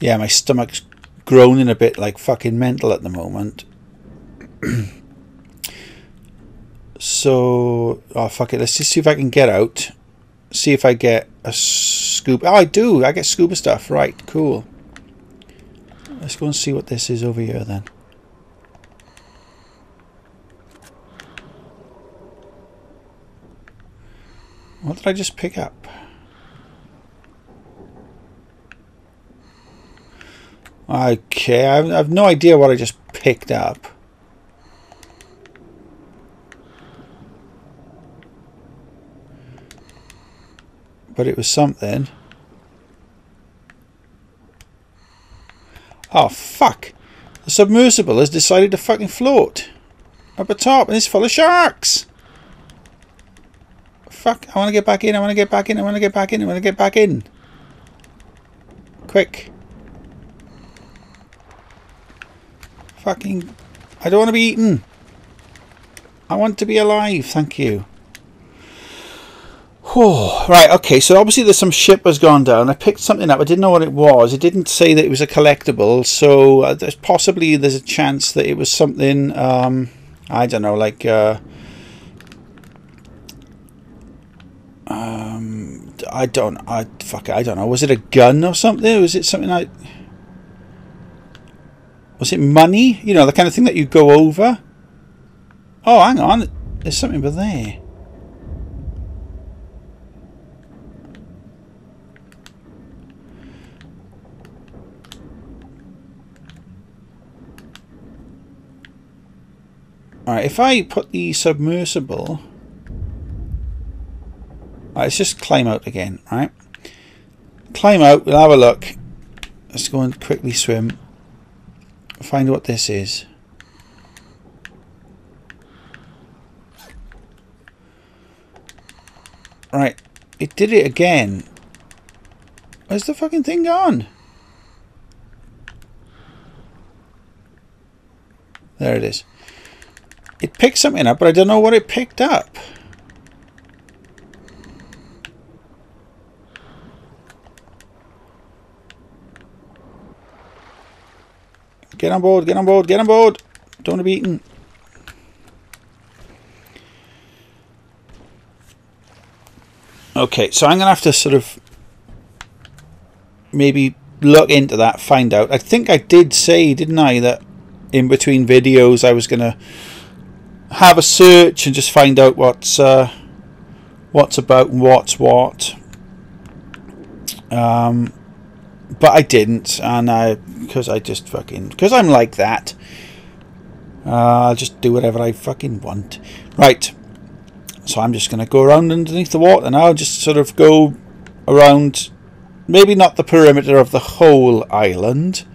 Yeah, my stomach's groaning a bit like fucking mental at the moment. so, oh fuck it, let's just see if I can get out. See if I get a scuba. Oh, I do. I get scuba stuff. Right, cool. Let's go and see what this is over here then. What did I just pick up? Okay, I have, I have no idea what I just picked up. But it was something. Oh, fuck. The submersible has decided to fucking float. Up the top and it's full of sharks. Fuck, I want to get back in, I want to get back in, I want to get back in, I want to get back in. Quick. Fucking... I don't want to be eaten. I want to be alive, thank you. Oh, right, okay, so obviously there's some ship has gone down. I picked something up. I didn't know what it was. It didn't say that it was a collectible, so uh, there's possibly there's a chance that it was something, um, I don't know, like, uh, um, I don't, I, fuck it, I don't know. Was it a gun or something? Was it something like, was it money? You know, the kind of thing that you go over? Oh, hang on, there's something over there. Alright, if I put the submersible... Right, let's just climb out again, right? Climb out, we'll have a look. Let's go and quickly swim. Find what this is. Right, it did it again. Where's the fucking thing gone? There it is. It picked something up, but I don't know what it picked up. Get on board, get on board, get on board. Don't want to be eaten. Okay, so I'm going to have to sort of maybe look into that, find out. I think I did say, didn't I, that in between videos I was going to have a search and just find out what's uh, what's about and what's what. Um, but I didn't, and I because I just fucking because I'm like that. Uh, I'll just do whatever I fucking want. Right. So I'm just going to go around underneath the water. I'll just sort of go around, maybe not the perimeter of the whole island,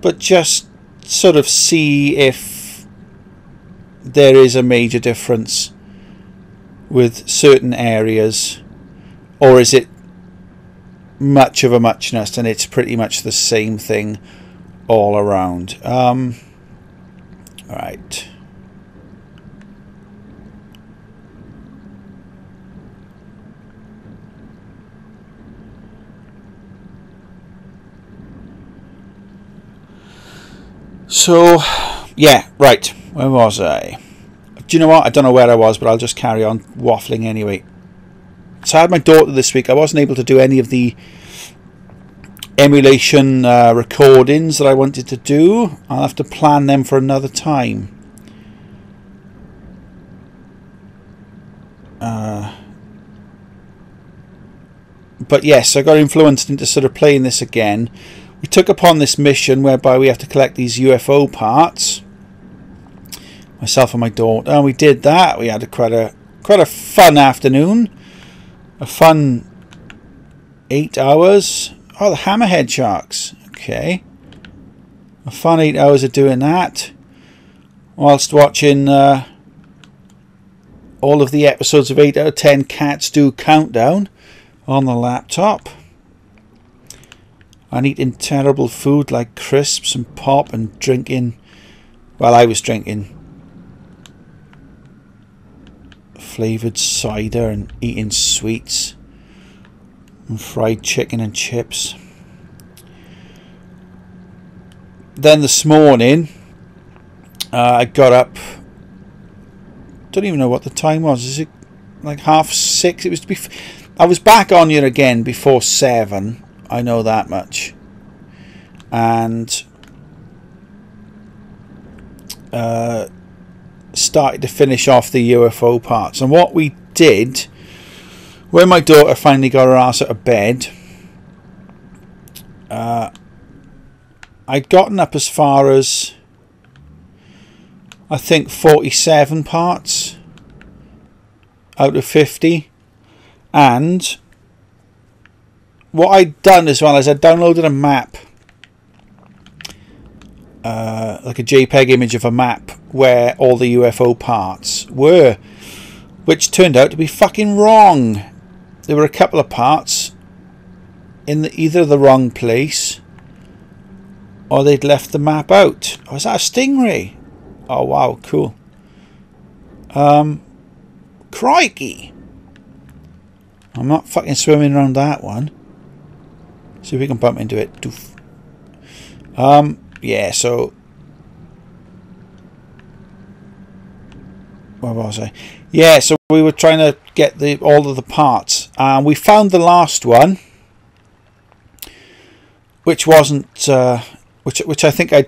but just sort of see if there is a major difference with certain areas or is it much of a muchness and it's pretty much the same thing all around um, right so yeah right where was I? Do you know what? I don't know where I was, but I'll just carry on waffling anyway. So I had my daughter this week. I wasn't able to do any of the emulation uh, recordings that I wanted to do. I'll have to plan them for another time. Uh, but yes, I got influenced into sort of playing this again. We took upon this mission whereby we have to collect these UFO parts myself and my daughter. And we did that. We had a quite a quite a fun afternoon. A fun eight hours. Oh, the hammerhead sharks. Okay. A fun eight hours of doing that. Whilst watching uh, all of the episodes of 8 out of 10 Cats Do Countdown on the laptop. And eating terrible food like crisps and pop and drinking. Well, I was drinking flavoured cider and eating sweets and fried chicken and chips. then this morning, uh, I got up. Don't even know what the time was. Is it like half six? It was to be. I was back on here again before seven. I know that much. And uh, started to finish off the UFO parts. And what we did, when my daughter finally got her ass out of bed, uh, I'd gotten up as far as I think 47 parts out of 50 and what I'd done as well is I downloaded a map uh, like a JPEG image of a map where all the UFO parts were which turned out to be fucking wrong there were a couple of parts in the, either the wrong place or they'd left the map out. Oh, is that a stingray? Oh, wow, cool. Um, crikey. I'm not fucking swimming around that one. See if we can bump into it. Um, yeah, so... Where was I? Yeah, so we were trying to get the all of the parts. And we found the last one. Which wasn't... Uh, which which I think I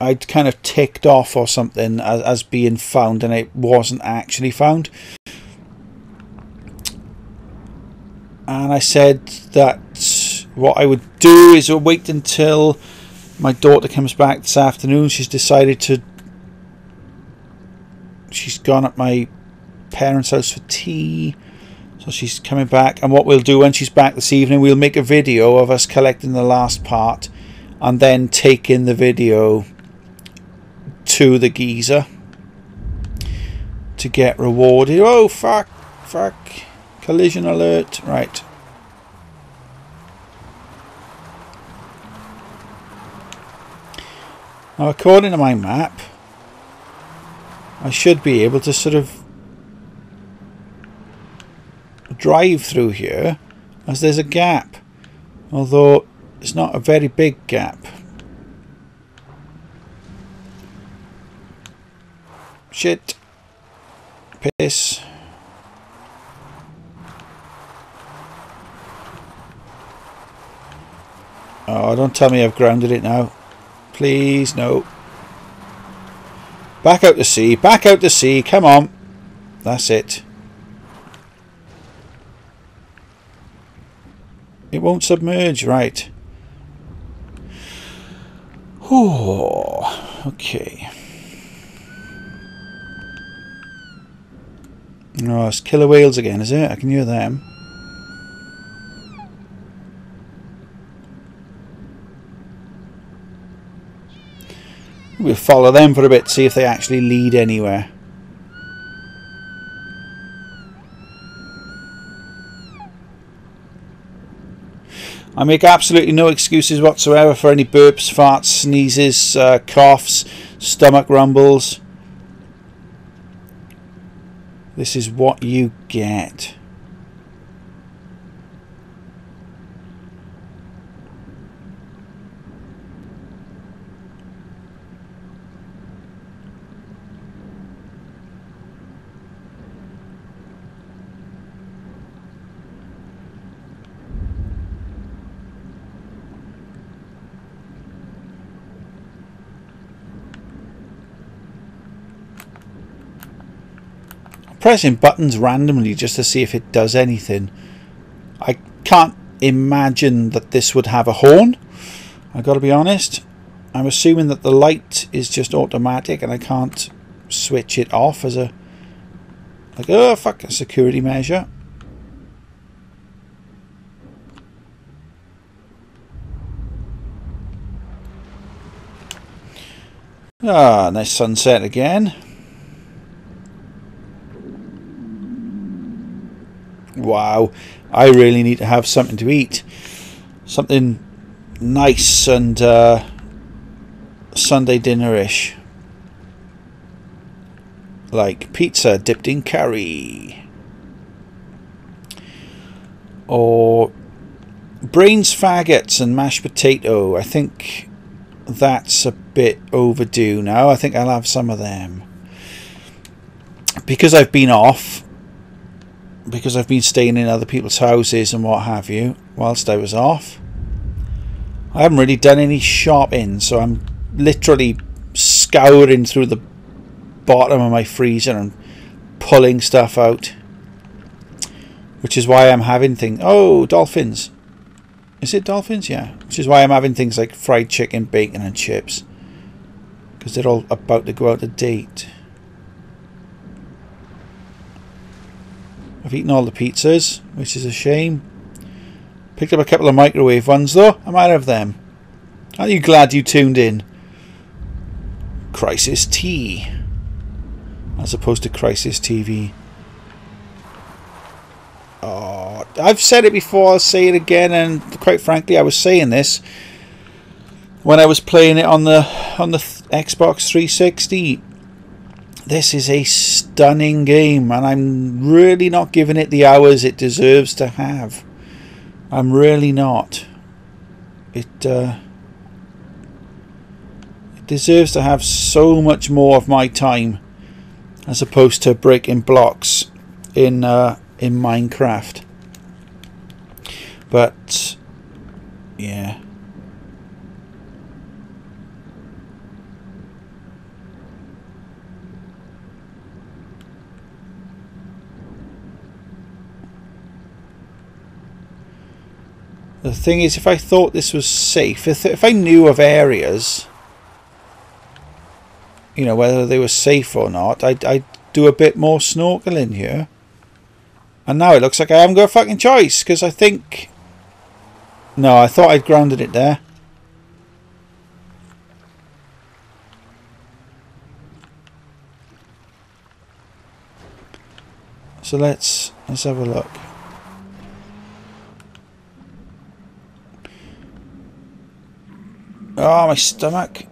I'd kind of ticked off or something as, as being found and it wasn't actually found. And I said that what I would do is wait until my daughter comes back this afternoon. She's decided to. She's gone at my parents' house for tea. So she's coming back. And what we'll do when she's back this evening, we'll make a video of us collecting the last part and then taking the video to the geezer to get rewarded. Oh, fuck, fuck. Collision alert. Right. Now, according to my map, I should be able to sort of drive through here as there's a gap. Although it's not a very big gap. Shit. Piss. Oh, don't tell me I've grounded it now. Please, no. Back out to sea. Back out to sea. Come on. That's it. It won't submerge. Right. Oh, okay. Oh, it's killer whales again, is it? I can hear them. We'll follow them for a bit, see if they actually lead anywhere. I make absolutely no excuses whatsoever for any burps, farts, sneezes, uh, coughs, stomach rumbles. This is what you get. Pressing buttons randomly just to see if it does anything. I can't imagine that this would have a horn. I've got to be honest. I'm assuming that the light is just automatic and I can't switch it off as a like oh fuck a security measure. Ah, nice sunset again. Wow, I really need to have something to eat. Something nice and uh, Sunday dinner-ish. Like pizza dipped in curry. Or brains faggots and mashed potato. I think that's a bit overdue now. I think I'll have some of them. Because I've been off, because I've been staying in other people's houses and what have you, whilst I was off, I haven't really done any shopping, so I'm literally scouring through the bottom of my freezer and pulling stuff out. Which is why I'm having things. Oh, dolphins. Is it dolphins? Yeah. Which is why I'm having things like fried chicken, bacon, and chips. Because they're all about to go out of date. I've eaten all the pizzas, which is a shame. Picked up a couple of microwave ones though. I'm out of them. Aren't you glad you tuned in? Crisis Tea. As opposed to Crisis TV. Oh, I've said it before, I'll say it again, and quite frankly, I was saying this when I was playing it on the on the Xbox 360. This is a stunning game, and I'm really not giving it the hours it deserves to have. I'm really not. It uh, it deserves to have so much more of my time, as opposed to breaking blocks in. Uh, in Minecraft. But yeah. The thing is, if I thought this was safe, if, if I knew of areas, you know, whether they were safe or not, I'd, I'd do a bit more snorkeling here. And now it looks like I haven't got a fucking choice because I think... No, I thought I'd grounded it there. So let's let's have a look. Oh, my stomach.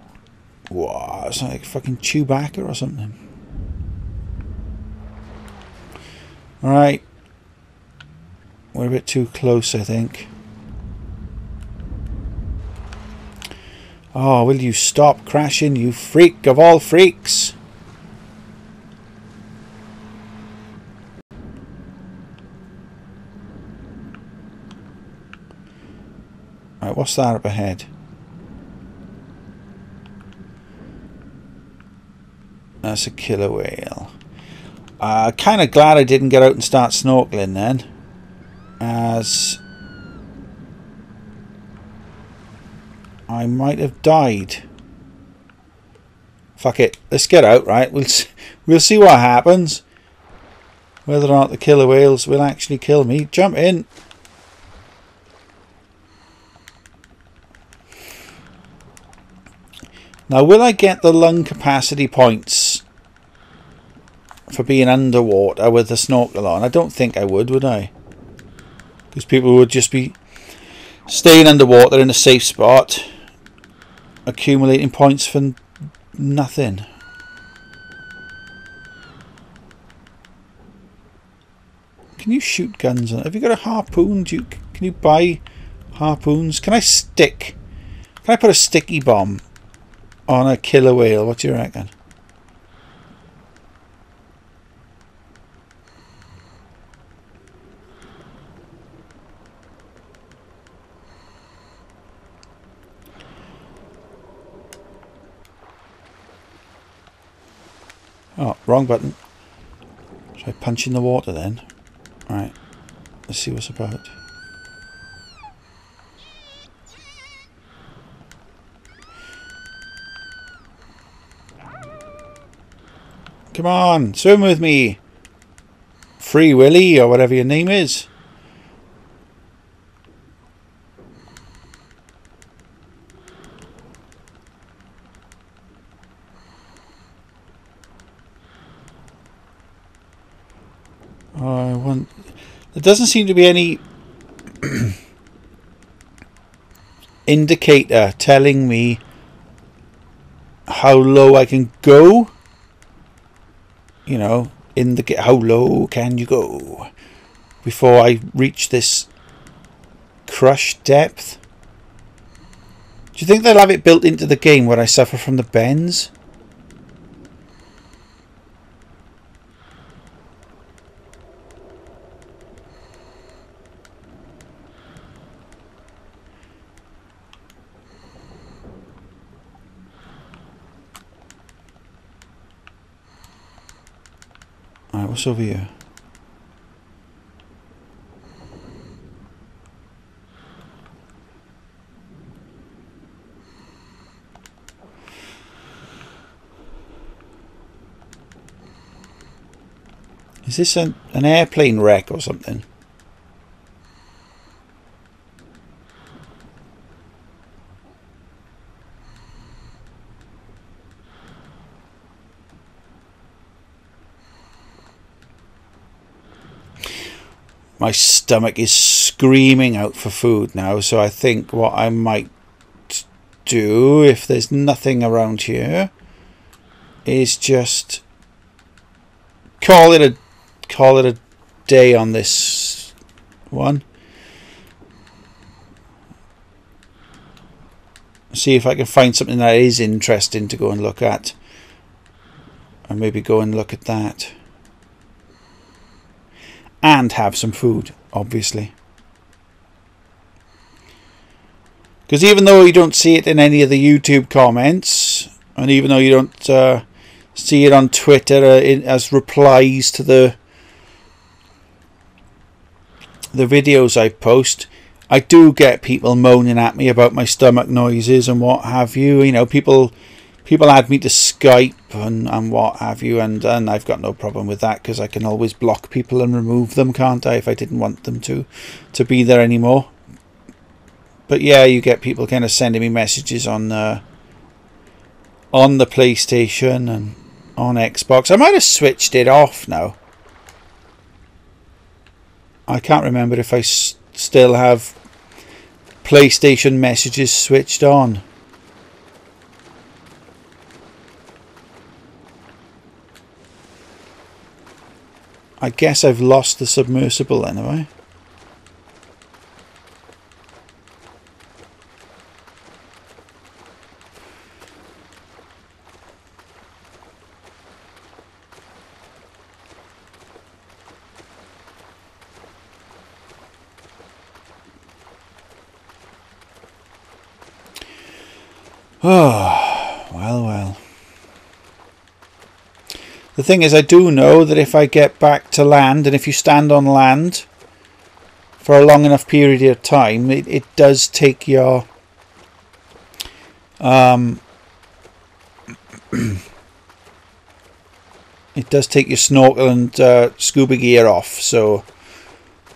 Wow, it's like fucking Chewbacca or something. Alright. We're a bit too close, I think. Oh, will you stop crashing, you freak of all freaks? Right, what's that up ahead? That's a killer whale. Uh, kind of glad I didn't get out and start snorkeling then as I might have died. Fuck it, let's get out, right? We'll we'll see what happens. Whether or not the killer whales will actually kill me. Jump in. Now, will I get the lung capacity points for being underwater with a snorkel on? I don't think I would, would I? because people would just be staying underwater in a safe spot accumulating points for nothing. Can you shoot guns have you got a harpoon? You, can you buy harpoons? Can I stick can I put a sticky bomb on a killer whale? What do you reckon Oh, wrong button. Should I punch in the water then? Right. Let's see what's about. Come on, swim with me. Free Willy, or whatever your name is. I want. There doesn't seem to be any indicator telling me how low I can go. You know, in the how low can you go before I reach this crush depth? Do you think they'll have it built into the game where I suffer from the bends? What's over here? Is this an, an airplane wreck or something? My stomach is screaming out for food now, so I think what I might do, if there's nothing around here, is just call it a call it a day on this one. See if I can find something that is interesting to go and look at. And maybe go and look at that. And have some food, obviously. Because even though you don't see it in any of the YouTube comments, and even though you don't uh, see it on Twitter uh, in, as replies to the the videos I post, I do get people moaning at me about my stomach noises and what have you. You know, people people add me to Skype and, and what have you, and, and I've got no problem with that because I can always block people and remove them, can't I, if I didn't want them to to be there anymore. But yeah, you get people kind of sending me messages on uh, on the PlayStation and on Xbox. I might have switched it off now. I can't remember if I still have PlayStation messages switched on. I guess I've lost the submersible anyway. Oh, well, well. The thing is, I do know that if I get back to land, and if you stand on land for a long enough period of time, it, it does take your... Um, it does take your snorkel and uh, scuba gear off, so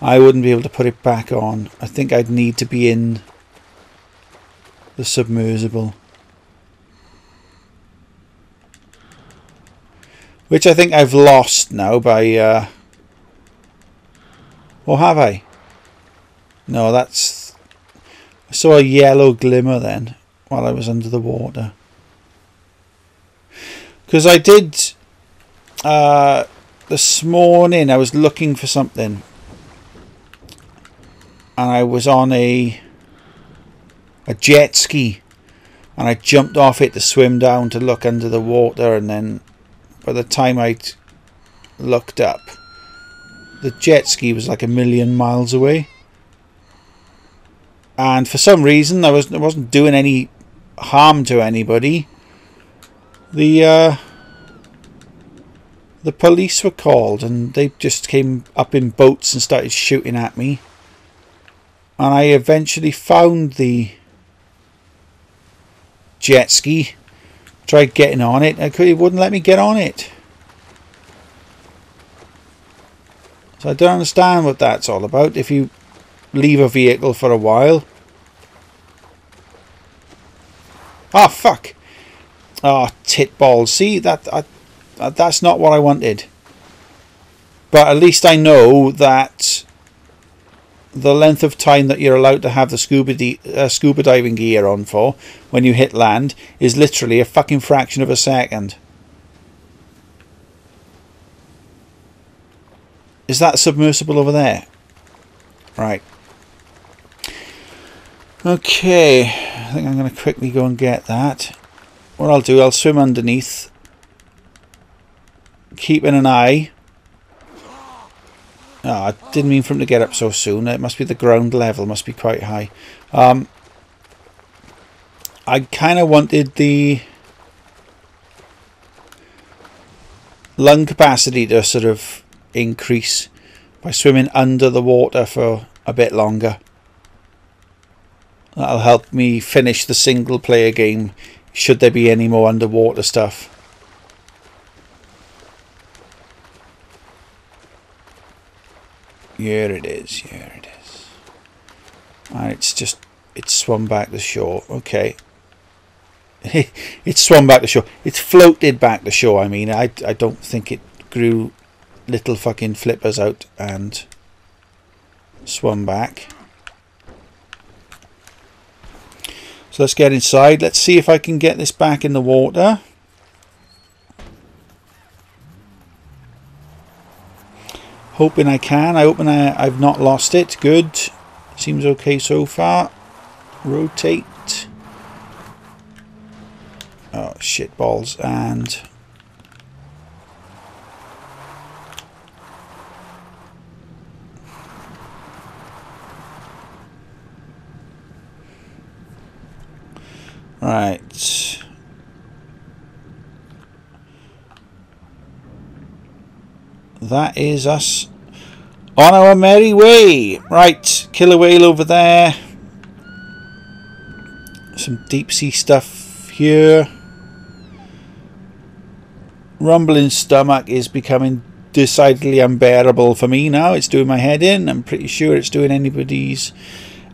I wouldn't be able to put it back on. I think I'd need to be in the submersible. Which I think I've lost now by... Uh, or have I? No, that's... I saw a yellow glimmer then while I was under the water. Because I did... Uh, this morning I was looking for something. And I was on a... A jet ski. And I jumped off it to swim down to look under the water and then by the time I looked up, the jet ski was like a million miles away. And for some reason, I, was, I wasn't doing any harm to anybody. The uh, the police were called and they just came up in boats and started shooting at me. And I eventually found the jet ski Tried getting on it. I it wouldn't let me get on it. So I don't understand what that's all about. If you leave a vehicle for a while. Ah, oh, fuck. Ah, oh, tit balls. See, that, I, that's not what I wanted. But at least I know that the length of time that you're allowed to have the scuba, uh, scuba diving gear on for when you hit land is literally a fucking fraction of a second. Is that submersible over there? Right. Okay, I think I'm going to quickly go and get that. What I'll do, I'll swim underneath, keeping an eye. Oh, I didn't mean for him to get up so soon. It must be the ground level, must be quite high. Um, I kind of wanted the lung capacity to sort of increase by swimming under the water for a bit longer. That'll help me finish the single player game should there be any more underwater stuff. Here it is, here it is. And it's just, it's swum back the shore. Okay. it's swum back the shore. It's floated back the shore. I mean, I, I don't think it grew little fucking flippers out and swum back. So let's get inside. Let's see if I can get this back in the water. Hoping I can. I hope I, I've not lost it. Good. Seems okay so far. Rotate. Oh, shit balls. And... Right. That is us on our merry way. Right, killer whale over there. Some deep sea stuff here. Rumbling stomach is becoming decidedly unbearable for me now. It's doing my head in. I'm pretty sure it's doing anybody's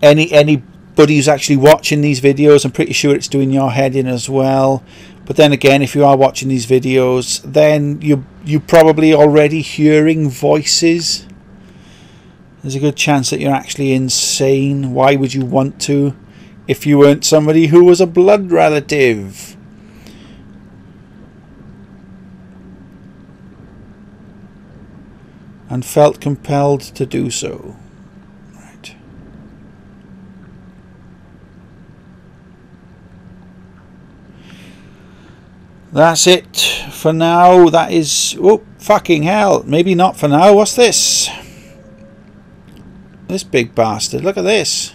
any any anybody who's actually watching these videos, I'm pretty sure it's doing your head in as well. But then again, if you are watching these videos, then you you're probably already hearing voices. There's a good chance that you're actually insane. Why would you want to if you weren't somebody who was a blood relative? And felt compelled to do so. That's it for now. That is... Oh, fucking hell. Maybe not for now. What's this? This big bastard. Look at this.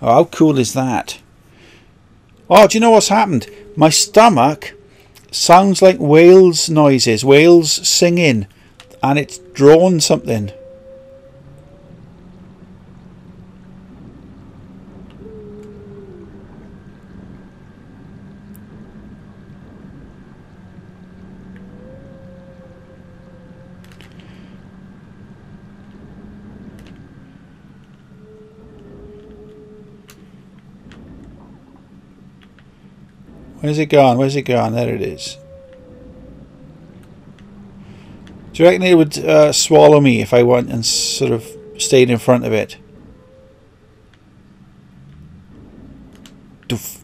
Oh, how cool is that? Oh, do you know what's happened? My stomach sounds like whales noises. Whales singing. And it's drawn something. Where's it gone? Where's it gone? There it is. Do you reckon it would uh, swallow me if I went and sort of stayed in front of it? Doof.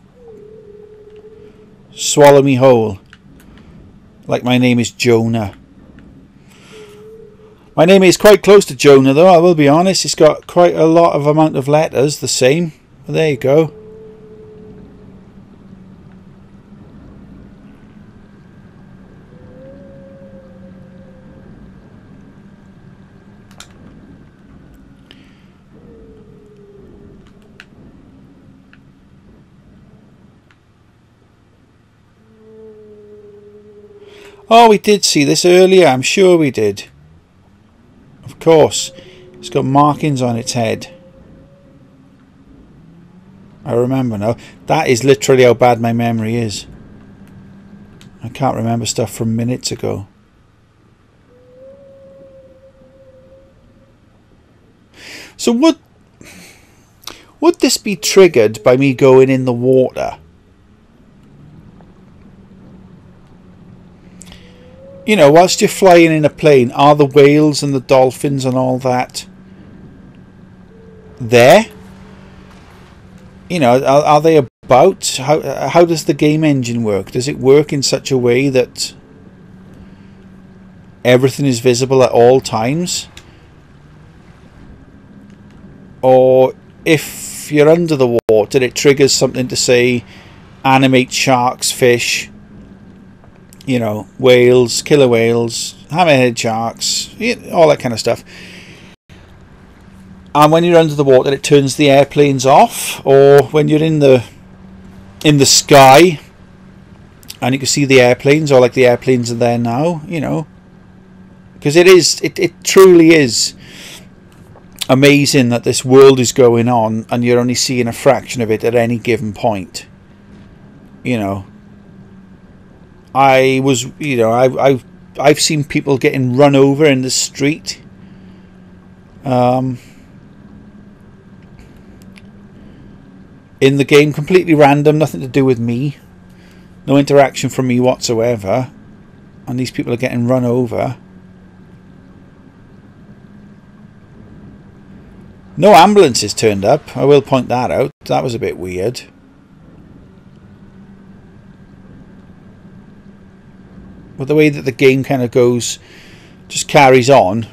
Swallow me whole. Like my name is Jonah. My name is quite close to Jonah though, I will be honest. It's got quite a lot of amount of letters, the same. But there you go. Oh, we did see this earlier. I'm sure we did. Of course. It's got markings on its head. I remember now. That is literally how bad my memory is. I can't remember stuff from minutes ago. So would would this be triggered by me going in the water? You know, whilst you're flying in a plane, are the whales and the dolphins and all that there? You know, are, are they about? How, how does the game engine work? Does it work in such a way that everything is visible at all times? or if you're under the water, it triggers something to say animate sharks, fish, you know, whales, killer whales, hammerhead sharks, all that kind of stuff. And when you're under the water, it turns the airplanes off, or when you're in the in the sky, and you can see the airplanes, or like the airplanes are there now, you know, because it is, it, it truly is amazing that this world is going on, and you're only seeing a fraction of it at any given point. You know, I was, you know, I, I've I've seen people getting run over in the street. Um, in the game, completely random, nothing to do with me, no interaction from me whatsoever, and these people are getting run over. No ambulances turned up, I will point that out. That was a bit weird. But the way that the game kind of goes, just carries on,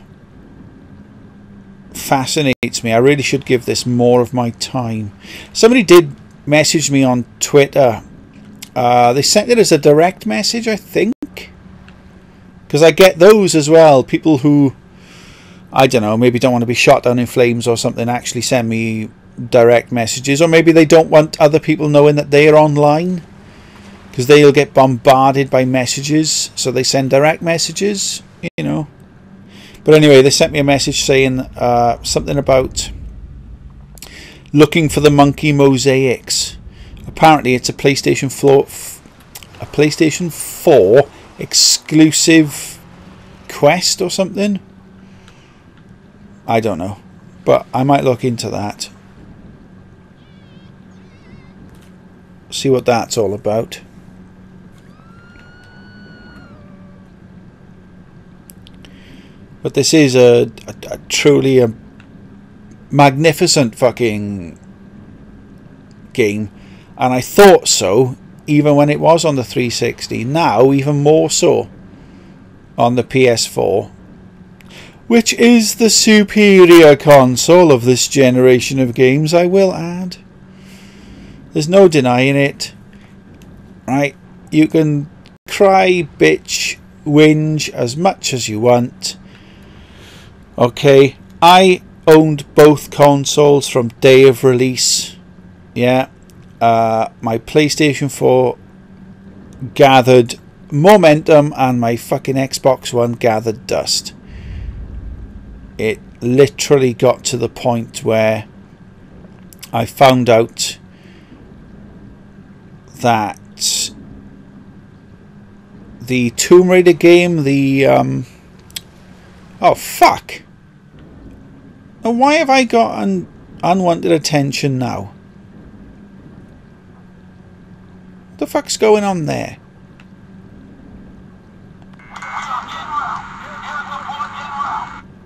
fascinates me. I really should give this more of my time. Somebody did message me on Twitter. Uh, they sent it as a direct message, I think. Because I get those as well. People who, I don't know, maybe don't want to be shot down in flames or something actually send me direct messages. Or maybe they don't want other people knowing that they're online because they'll get bombarded by messages so they send direct messages you know. But anyway they sent me a message saying uh, something about looking for the monkey mosaics. Apparently it's a PlayStation 4 a PlayStation 4 exclusive quest or something. I don't know but I might look into that. See what that's all about But this is a, a, a truly a magnificent fucking game. And I thought so even when it was on the 360. Now, even more so on the PS4. Which is the superior console of this generation of games, I will add. There's no denying it. Right? You can cry, bitch, whinge as much as you want. Okay, I owned both consoles from day of release. Yeah, uh, my PlayStation 4 gathered momentum and my fucking Xbox One gathered dust. It literally got to the point where I found out that the Tomb Raider game, the um, oh fuck, and why have I got un unwanted attention now? What the fuck's going on there?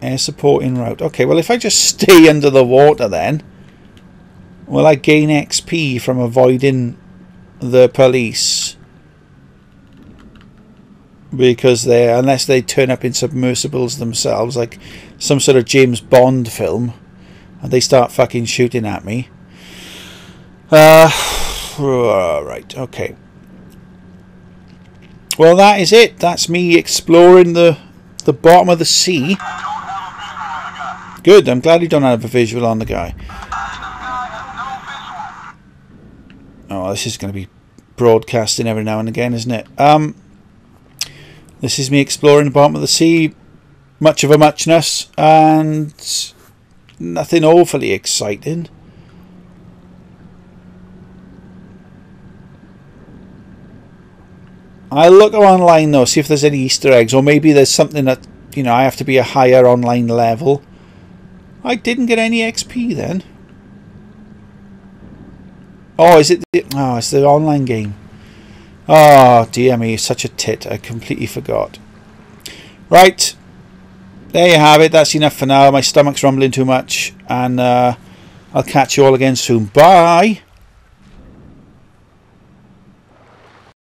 Air support in route. Okay, well if I just stay under the water then, will I gain XP from avoiding the police? Because they unless they turn up in submersibles themselves like some sort of James Bond film and they start fucking shooting at me. Uh, right okay. Well that is it. That's me exploring the the bottom of the sea. Good I'm glad you don't have a visual on the guy. Oh this is going to be broadcasting every now and again isn't it? Um this is me exploring the bottom of the sea, much of a muchness, and nothing awfully exciting. I'll look online though, see if there's any Easter eggs, or maybe there's something that, you know, I have to be a higher online level. I didn't get any XP then. Oh, is it? The, oh, it's the online game. Oh, dear me, such a tit. I completely forgot. Right. There you have it. That's enough for now. My stomach's rumbling too much. And uh, I'll catch you all again soon. Bye.